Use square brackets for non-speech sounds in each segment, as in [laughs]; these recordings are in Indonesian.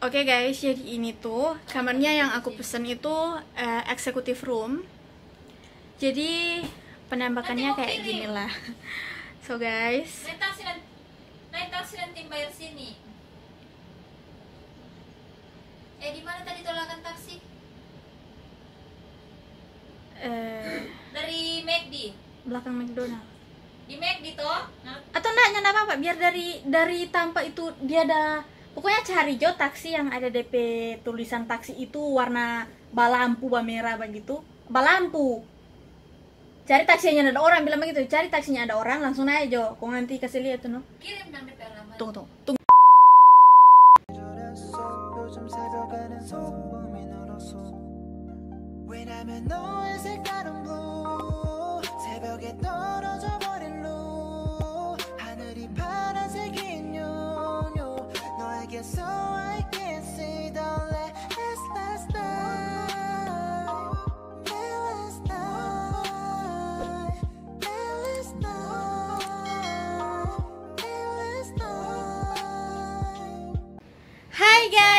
Oke guys, jadi ini tuh kamarnya yang aku pesen itu eh, executive room. Jadi penampakannya kayak gini lah. So guys, Naik taksi dan tim bayar sini. Eh di mana tadi tolakan taksi? eh, Dari McD. belakang McDonald. Di McD toh? Atau enggak, enggak apa-apa, biar dari dari tampak itu dia ada pokoknya cari jo taksi yang ada DP tulisan taksi itu warna balampu ba merah begitu. Balampu. Cari taksinya ada orang bilang begitu, cari taksinya ada orang langsung aja jo. Kau nanti kasih lihat tuh no. kirim dan DP alamat. Tunggu, tunggu. Tunggu.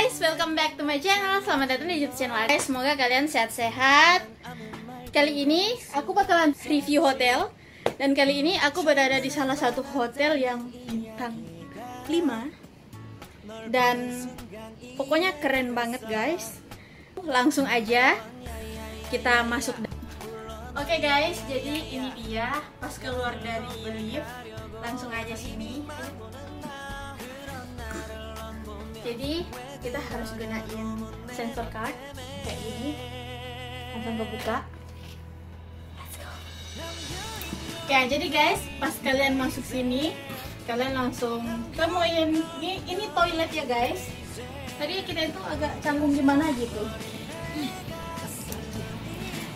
Guys, welcome back to my channel. Selamat datang di YouTube channel guys. Semoga kalian sehat-sehat. Kali ini aku bakalan review hotel dan kali ini aku berada di salah satu hotel yang bintang 5 dan pokoknya keren banget guys. Langsung aja kita masuk. Oke guys, jadi ini dia pas keluar dari lift langsung aja sini jadi kita harus gunain sensor card kayak gini. Langsung kebuka. Let's go. Ya jadi guys pas kalian masuk sini kalian langsung temuin. Ini, ini toilet ya guys. Tadi kita itu agak canggung gimana gitu.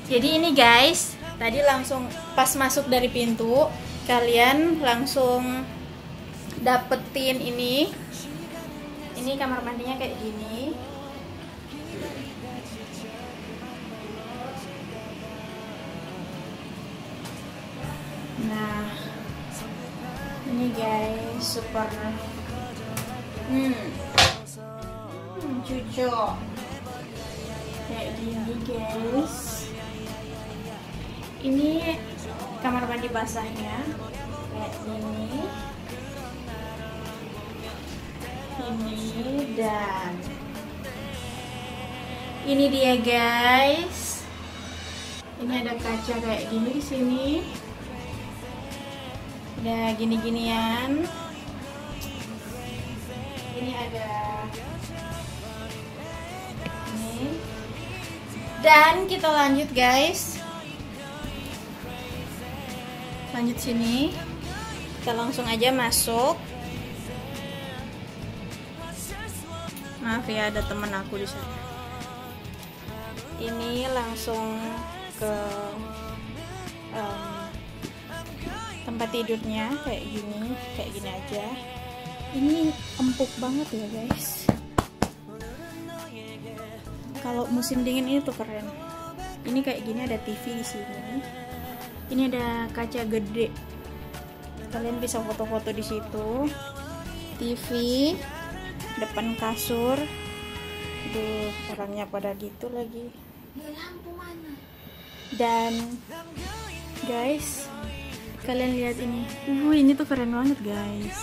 Jadi ini guys tadi langsung pas masuk dari pintu kalian langsung dapetin ini ini kamar mandinya kayak gini. Nah ini guys super. Hmm, hmm cucu kayak gini guys. Ini kamar mandi basahnya. Kayak ini dan ini dia guys. Ini ada kaca kayak gini di sini. Ada gini-ginian. Ini ada ini. Dan kita lanjut guys. Lanjut sini. Kita langsung aja masuk maaf ya ada temen aku di sana. Ini langsung ke em, tempat tidurnya kayak gini kayak gini aja. Ini empuk banget ya guys. Kalau musim dingin ini tuh keren. Ini kayak gini ada TV di sini. Ini ada kaca gede. Kalian bisa foto-foto di situ. TV depan kasur. Duh, orangnya pada gitu lagi. Dan guys kalian lihat ini. Uh ini tuh keren banget guys.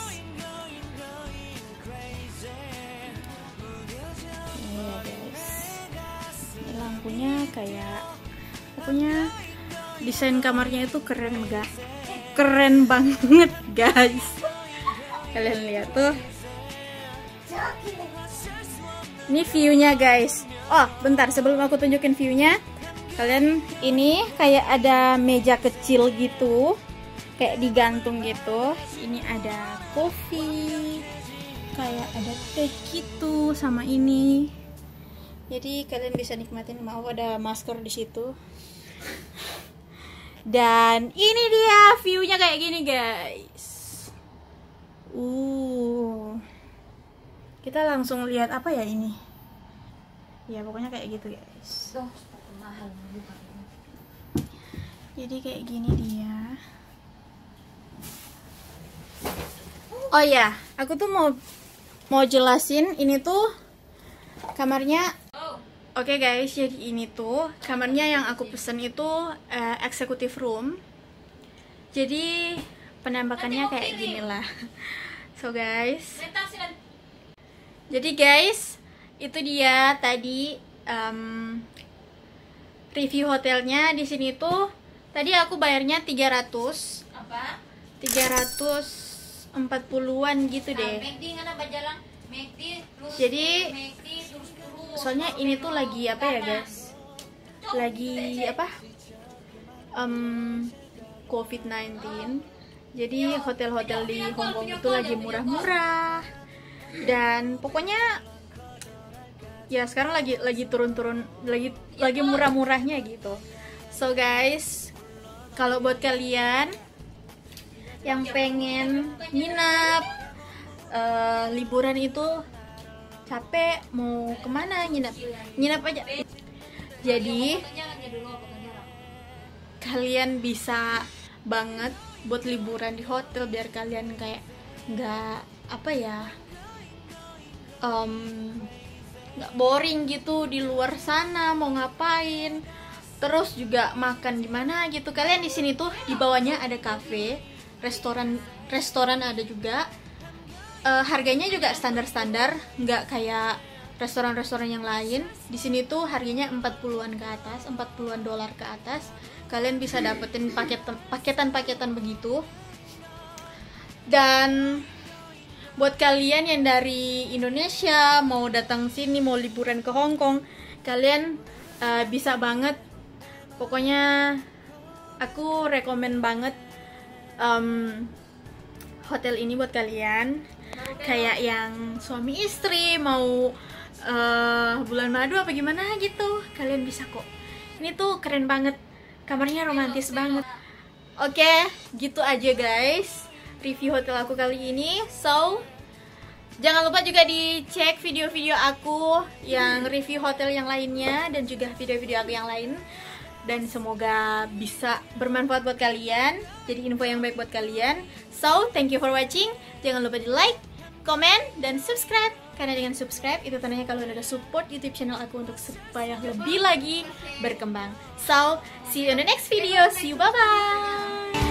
Ini ya guys lampunya kayak pokoknya desain kamarnya itu keren gak keren banget guys. Kalian lihat tuh ini viewnya guys. Oh bentar sebelum aku tunjukin viewnya kalian ini kayak ada meja kecil gitu kayak digantung gitu. Ini ada kopi kayak ada teh gitu sama ini. Jadi kalian bisa nikmatin. Mau ada masker di situ. Dan ini dia viewnya kayak gini guys. Uh kita langsung lihat apa ya ini? Ya pokoknya kayak gitu guys. Mahal jadi kayak gini dia. Oh ya aku tuh mau mau jelasin ini tuh kamarnya. Oh, Oke guys, jadi ini tuh kamarnya yang aku pesen itu eh, executive room. Jadi penampakannya kayak gini lah. [laughs] So guys. Jadi guys itu dia tadi em, review hotelnya di sini tuh. Tadi aku bayarnya 300 Apa? 340-an gitu Nah, deh. Jadi. Soalnya ini tuh lagi apa ya guys? Lagi apa? Em, COVID-19. Jadi hotel-hotel di Hong Kong itu lagi murah-murah. Dan pokoknya ya sekarang lagi lagi turun-turun lagi lagi murah-murahnya gitu. So guys, kalau buat kalian yang pengen nginap eh, liburan itu capek mau ke mana nginap nginap aja jadi ya kalian bisa banget buat liburan di hotel biar kalian kayak nggak apa ya em, nggak boring gitu di luar sana mau ngapain. Terus juga makan di mana gitu. Kalian di sini tuh di bawahnya ada cafe restoran restoran ada juga. Eh, harganya juga standar-standar nggak kayak restoran-restoran yang lain. Di sini tuh harganya 40-an ke atas 40-an dolar ke atas. Kalian bisa dapetin paketan paketan-paketan begitu. Dan buat kalian yang dari Indonesia mau datang sini mau liburan ke Hong Kong kalian eh, bisa banget. Pokoknya aku rekomen banget em, hotel ini buat kalian. Kayak yang suami istri mau eh, bulan madu apa gimana gitu. Kalian bisa kok. Ini tuh keren banget. Kamarnya romantis banget. Oke gitu aja guys review hotel aku kali ini. So jangan lupa juga dicek video-video aku yang review hotel yang lainnya dan juga video-video aku yang lain. Dan semoga bisa bermanfaat buat kalian jadi info yang baik buat kalian. So thank you for watching. Jangan lupa di like comment dan subscribe. Karena dengan subscribe itu tandanya kalau ada support YouTube channel aku untuk supaya lebih lagi berkembang. So see you in the next video. See you. Bye bye